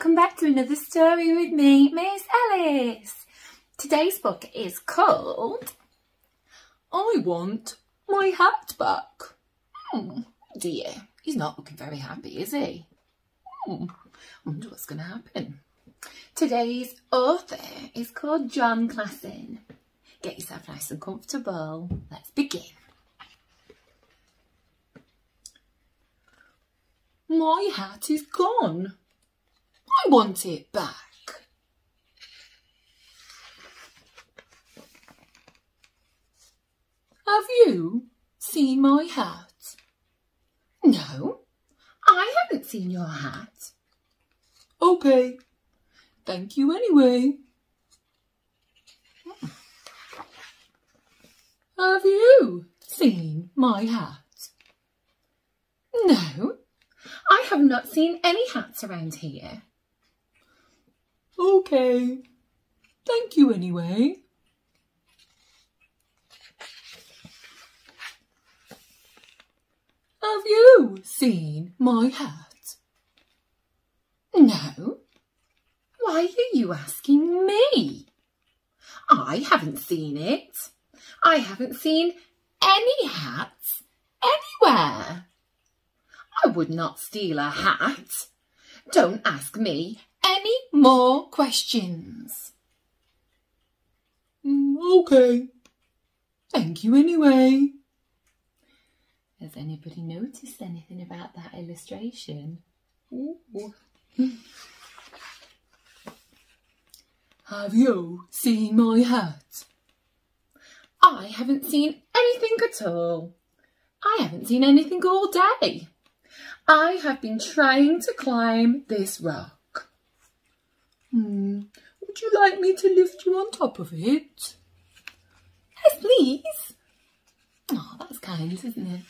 welcome back to another story with me, Miss Ellis. Today's book is called I Want My Hat Back. Hmm, dear, he's not looking very happy, is he? Hmm, wonder what's going to happen. Today's author is called Jon Klassen. Get yourself nice and comfortable. Let's begin. My hat is gone. I want it back. Have you seen my hat? No, I haven't seen your hat. Okay, thank you anyway. Have you seen my hat? No, I have not seen any hats around here. Okay, thank you anyway. Have you seen my hat? No. Why are you asking me? I haven't seen it. I haven't seen any hats anywhere. I would not steal a hat. Don't ask me any more questions. Mm, okay. Thank you anyway. Has anybody noticed anything about that illustration? Ooh. Have you seen my hat? I haven't seen anything at all. I haven't seen anything all day. I have been trying to climb this rock. Hmm, would you like me to lift you on top of it? Yes, please. Oh, that's kind, isn't it?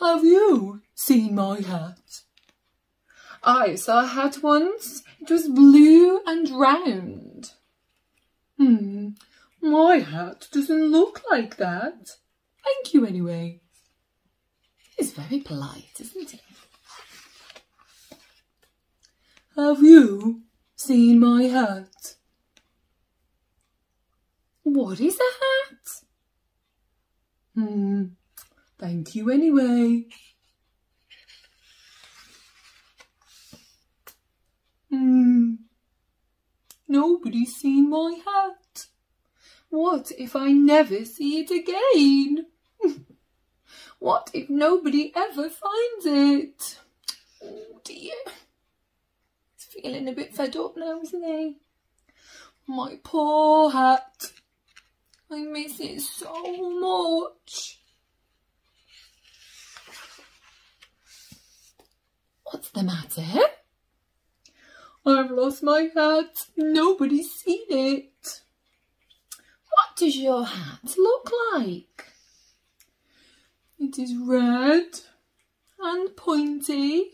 Have you seen my hat? I saw a hat once. It was blue and round. Hmm, my hat doesn't look like that. Thank you anyway. It's very polite, isn't it? Have you seen my hat? What is a hat? Hmm, thank you anyway. Hmm, nobody's seen my hat. What if I never see it again? what if nobody ever finds it? Oh dear. Feeling a bit fed up now, isn't he? My poor hat. I miss it so much. What's the matter? I've lost my hat. Nobody's seen it. What does your hat look like? It is red and pointy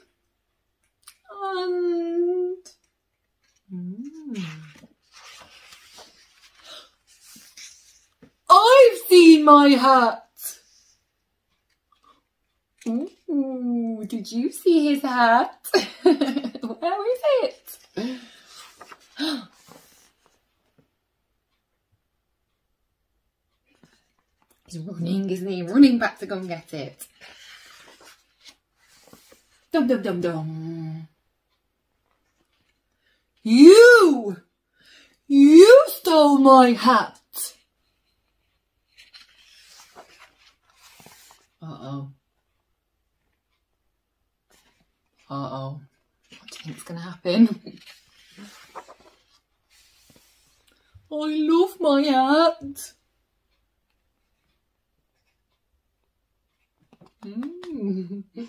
and... Mm. I've seen my hat. Ooh, did you see his hat? Where is it? He's running, isn't he? Running back to go and get it. Dum dum dum dum. You! You stole my hat! Uh-oh. Uh-oh. What do you think's going to happen? I love my hat. Mm.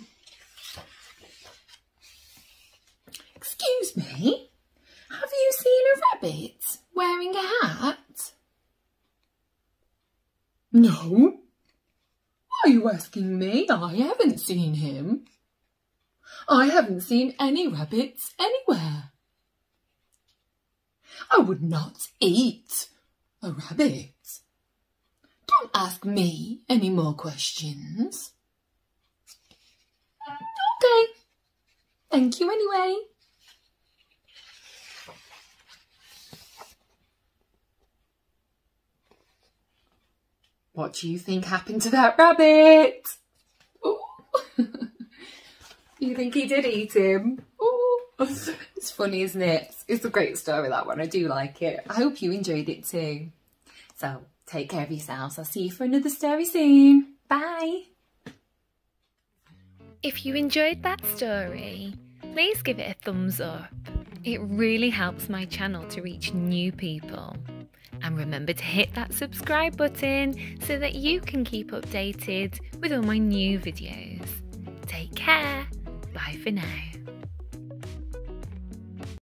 Excuse me, have you seen a rabbit wearing a hat? No. Why are you asking me? I haven't seen him. I haven't seen any rabbits anywhere. I would not eat a rabbit. Don't ask me any more questions. Okay, Thank you anyway. What do you think happened to that rabbit? you think he did eat him? Ooh. It's funny, isn't it? It's a great story, that one. I do like it. I hope you enjoyed it too. So, take care of yourselves. I'll see you for another story soon. Bye. If you enjoyed that story, please give it a thumbs up. It really helps my channel to reach new people. And remember to hit that subscribe button so that you can keep updated with all my new videos. Take care. Bye for now.